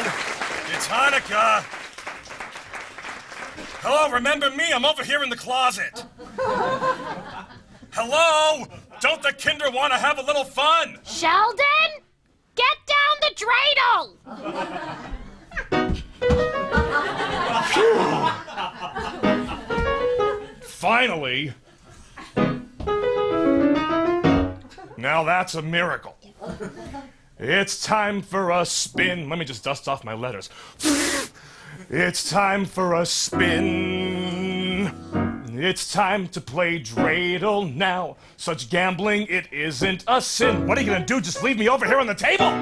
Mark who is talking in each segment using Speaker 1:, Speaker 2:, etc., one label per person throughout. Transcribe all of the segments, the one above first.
Speaker 1: It's Hanukkah. Hello, remember me? I'm over here in the closet. Hello? Don't the kinder want to have a little fun?
Speaker 2: Sheldon, get down the dreidel.
Speaker 1: Finally. Now that's a miracle. It's time for a spin. Let me just dust off my letters. It's time for a spin. It's time to play dreidel now. Such gambling, it isn't a sin. What are you gonna do? Just leave me over here on the table?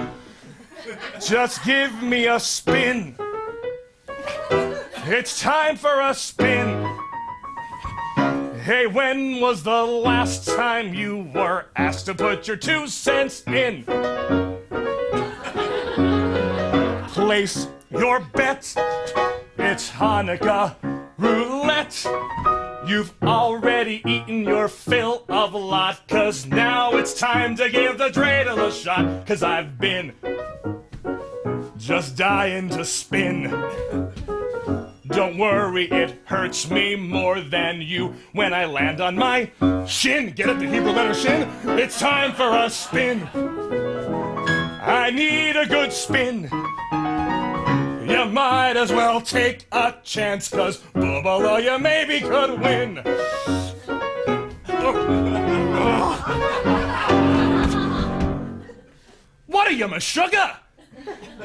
Speaker 1: Just give me a spin. It's time for a spin. Hey, when was the last time you were asked to put your two cents in? Place your bet. It's Hanukkah roulette. You've already eaten your fill of latkes. Now it's time to give the dreidel a shot. Cause I've been just dying to spin. Don't worry, it hurts me more than you when I land on my shin. Get it, the Hebrew letter shin? It's time for a spin. I need a good spin. Might as well take a chance, cause Bubala, you maybe could win. What are you, Meshuggah?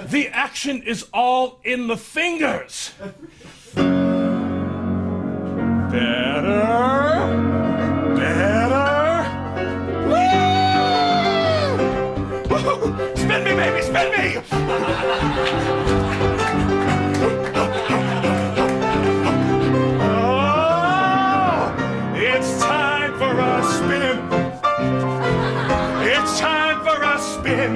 Speaker 1: The action is all in the fingers. Better. Better. Woo! Spin me, baby, spin me! It's time for a spin.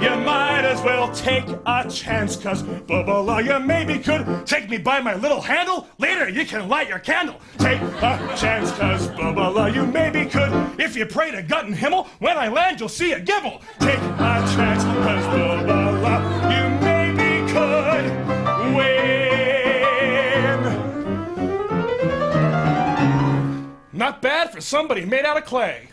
Speaker 1: You might as well take a chance, cause Bubba, you maybe could take me by my little handle. Later, you can light your candle. Take a chance, cause Bubba, you maybe could. If you pray to gut and Himmel, when I land, you'll see a gimel. Take a chance, cause Bubba, you maybe could win. Not bad for somebody made out of clay.